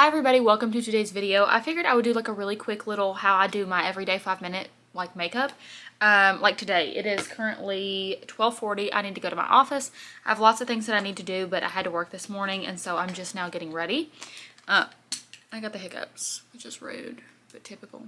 Hi everybody, welcome to today's video. I figured I would do like a really quick little how I do my everyday five minute like makeup. Um, like today, it is currently 1240. I need to go to my office. I have lots of things that I need to do, but I had to work this morning and so I'm just now getting ready. Uh, I got the hiccups, which is rude, but typical.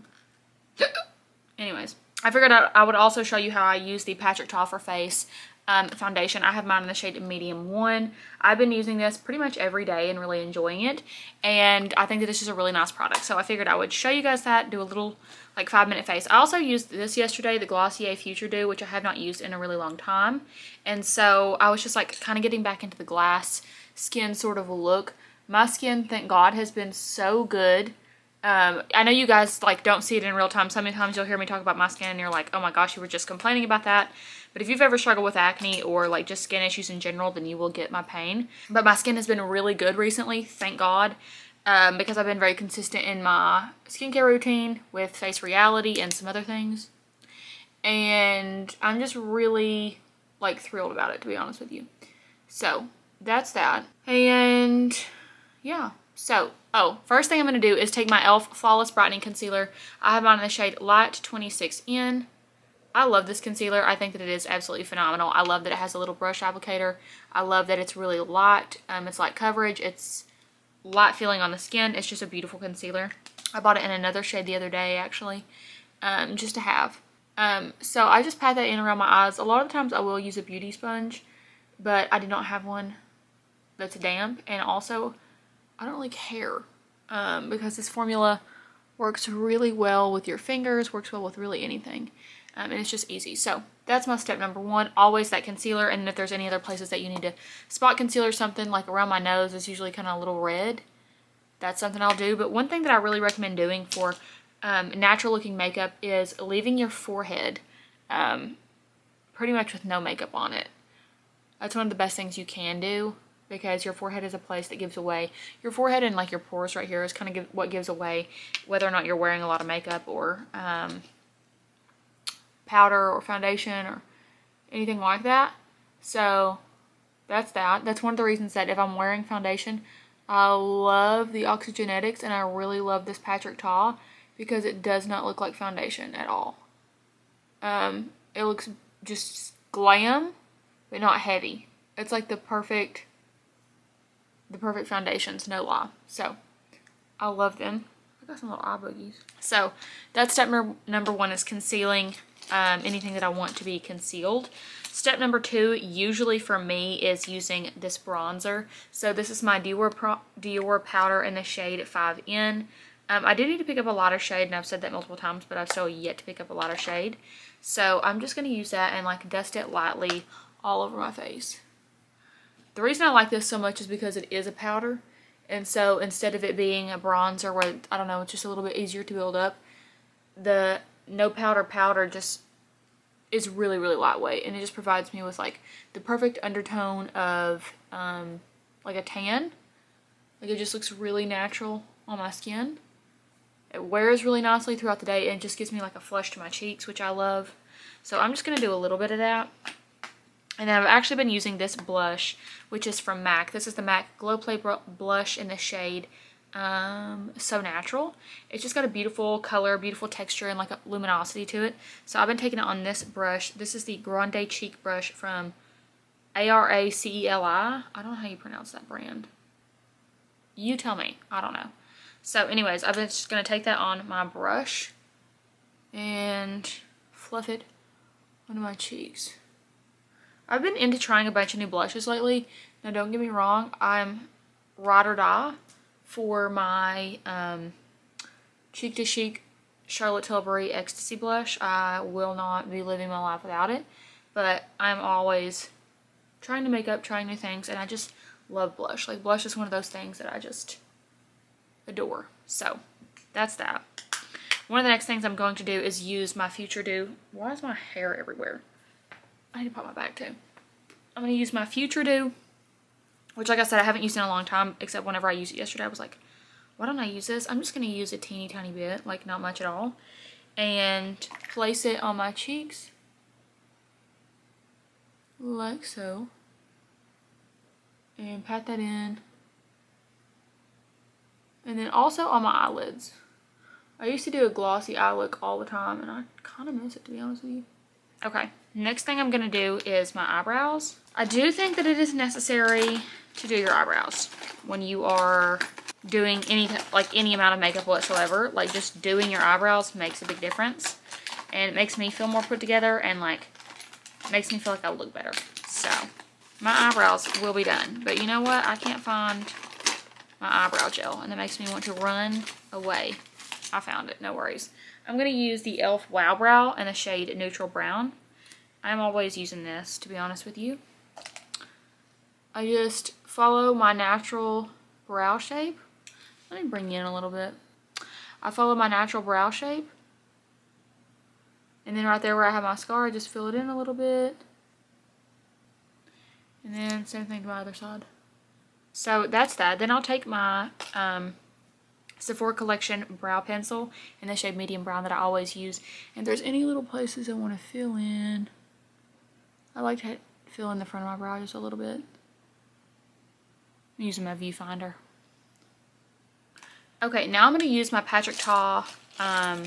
Anyways, I figured I would also show you how I use the Patrick Ta for Face um, foundation. I have mine in the shade medium one. I've been using this pretty much every day and really enjoying it. And I think that this is a really nice product. So I figured I would show you guys that, do a little like five minute face. I also used this yesterday, the Glossier Future Dew, which I have not used in a really long time. And so I was just like kind of getting back into the glass skin sort of look. My skin, thank God, has been so good um, I know you guys like don't see it in real time. Sometimes you'll hear me talk about my skin and you're like, oh my gosh, you were just complaining about that. But if you've ever struggled with acne or like just skin issues in general, then you will get my pain. But my skin has been really good recently, thank God. Um, because I've been very consistent in my skincare routine with Face Reality and some other things. And I'm just really like thrilled about it, to be honest with you. So that's that. And yeah, so Oh, first thing I'm going to do is take my e.l.f. Flawless Brightening Concealer. I have mine in the shade Light 26N. I love this concealer. I think that it is absolutely phenomenal. I love that it has a little brush applicator. I love that it's really light. Um, it's light coverage. It's light feeling on the skin. It's just a beautiful concealer. I bought it in another shade the other day, actually, um, just to have. Um, so I just pat that in around my eyes. A lot of times I will use a beauty sponge, but I do not have one that's damp. And also, I don't really care um, because this formula works really well with your fingers, works well with really anything. Um, and it's just easy. So that's my step number one. Always that concealer. And if there's any other places that you need to spot concealer something like around my nose is usually kind of a little red. That's something I'll do. But one thing that I really recommend doing for um, natural looking makeup is leaving your forehead um, pretty much with no makeup on it. That's one of the best things you can do because your forehead is a place that gives away. Your forehead and like your pores right here is kind of give, what gives away whether or not you're wearing a lot of makeup or um, powder or foundation or anything like that. So that's that. That's one of the reasons that if I'm wearing foundation I love the Oxygenetics and I really love this Patrick Ta because it does not look like foundation at all. Um, it looks just glam but not heavy. It's like the perfect the perfect foundations, no lie. So I love them. I got some little eye boogies. So that's step number one is concealing um, anything that I want to be concealed. Step number two, usually for me, is using this bronzer. So this is my Dior, Dior powder in the shade 5N. Um, I do need to pick up a lighter shade, and I've said that multiple times, but I've still yet to pick up a lighter shade. So I'm just going to use that and like dust it lightly all over my face. The reason I like this so much is because it is a powder. And so instead of it being a bronzer where, I don't know, it's just a little bit easier to build up, the no powder powder just is really, really lightweight. And it just provides me with like the perfect undertone of um, like a tan. Like it just looks really natural on my skin. It wears really nicely throughout the day and just gives me like a flush to my cheeks, which I love. So I'm just going to do a little bit of that. And I've actually been using this blush, which is from MAC. This is the MAC Glow Play blush in the shade um, So Natural. It's just got a beautiful color, beautiful texture, and like a luminosity to it. So I've been taking it on this brush. This is the Grande Cheek brush from A-R-A-C-E-L-I. I don't know how you pronounce that brand. You tell me. I don't know. So anyways, I'm just going to take that on my brush and fluff it onto my cheeks. I've been into trying a bunch of new blushes lately. Now, don't get me wrong. I'm ride or die for my um, Cheek to Chic Charlotte Tilbury Ecstasy blush. I will not be living my life without it. But I'm always trying to make up, trying new things. And I just love blush. Like, blush is one of those things that I just adore. So, that's that. One of the next things I'm going to do is use my Future Dew. Why is my hair everywhere? I need to pop my back too. I'm going to use my Future Dew, which like I said, I haven't used in a long time, except whenever I used it yesterday, I was like, why don't I use this? I'm just going to use a teeny tiny bit, like not much at all, and place it on my cheeks, like so, and pat that in And then also on my eyelids. I used to do a glossy eye look all the time and I kind of miss it to be honest with you. Okay, next thing I'm going to do is my eyebrows. I do think that it is necessary to do your eyebrows when you are doing any like any amount of makeup whatsoever. Like just doing your eyebrows makes a big difference and it makes me feel more put together and like makes me feel like I look better. So my eyebrows will be done. But you know what? I can't find my eyebrow gel and it makes me want to run away. I found it, no worries. I'm going to use the e.l.f. Wow Brow in the shade Neutral Brown. I'm always using this, to be honest with you. I just follow my natural brow shape. Let me bring you in a little bit. I follow my natural brow shape. And then right there where I have my scar, I just fill it in a little bit. And then same thing to my other side. So that's that. Then I'll take my um, Sephora Collection Brow Pencil in the shade Medium Brown that I always use. And there's any little places I want to fill in, I like to fill in the front of my brow just a little bit. I'm using my viewfinder. Okay, now I'm going to use my Patrick Ta um,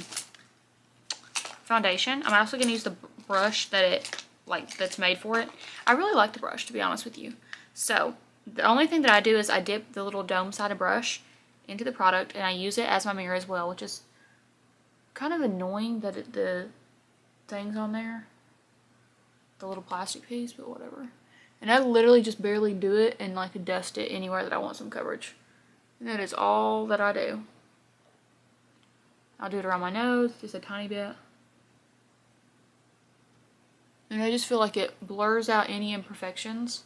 foundation. I'm also going to use the brush that it like that's made for it. I really like the brush to be honest with you. So the only thing that I do is I dip the little dome sided brush into the product and I use it as my mirror as well, which is kind of annoying that it, the things on there, the little plastic piece, but whatever. And I literally just barely do it and like dust it anywhere that I want some coverage. And that is all that I do. I'll do it around my nose, just a tiny bit. And I just feel like it blurs out any imperfections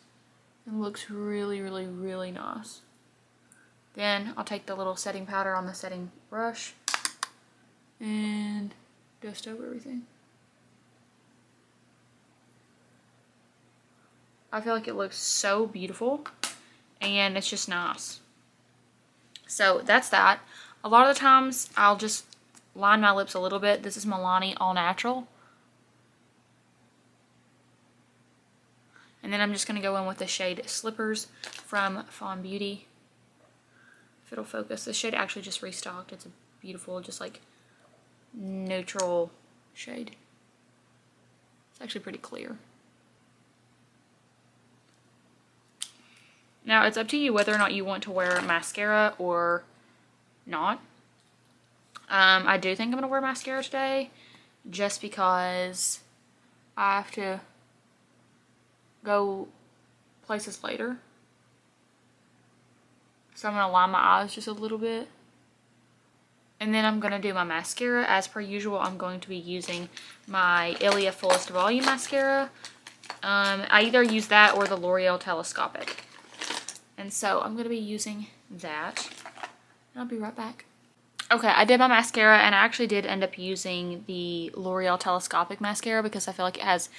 and looks really, really, really nice. Then I'll take the little setting powder on the setting brush and dust over everything. I feel like it looks so beautiful and it's just nice. So that's that. A lot of the times I'll just line my lips a little bit. This is Milani All Natural. And then I'm just going to go in with the shade Slippers from Fawn Beauty. If it'll focus. The shade actually just restocked. It's a beautiful, just like neutral shade. It's actually pretty clear. Now, it's up to you whether or not you want to wear mascara or not. Um, I do think I'm going to wear mascara today just because I have to go places later. So I'm going to line my eyes just a little bit. And then I'm going to do my mascara. As per usual, I'm going to be using my Ilia Fullest Volume Mascara. Um, I either use that or the L'Oreal Telescopic. And so I'm going to be using that. And I'll be right back. Okay, I did my mascara and I actually did end up using the L'Oreal Telescopic Mascara because I feel like it has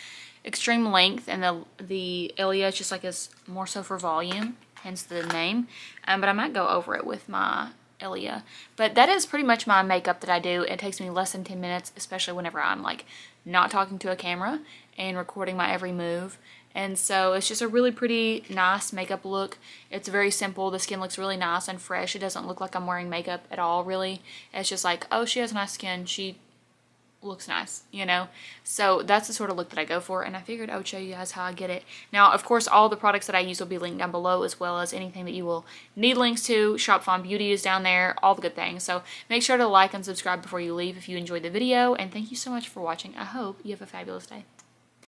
extreme length and the the Ilia is just like is more so for volume, hence the name. Um, but I might go over it with my Ilia. But that is pretty much my makeup that I do. It takes me less than 10 minutes, especially whenever I'm like not talking to a camera and recording my every move. And so it's just a really pretty nice makeup look. It's very simple. The skin looks really nice and fresh. It doesn't look like I'm wearing makeup at all really. It's just like, oh, she has nice skin. She looks nice, you know? So that's the sort of look that I go for, and I figured I would show you guys how I get it. Now, of course, all the products that I use will be linked down below, as well as anything that you will need links to. Shop Fawn Beauty is down there, all the good things. So make sure to like and subscribe before you leave if you enjoyed the video, and thank you so much for watching. I hope you have a fabulous day.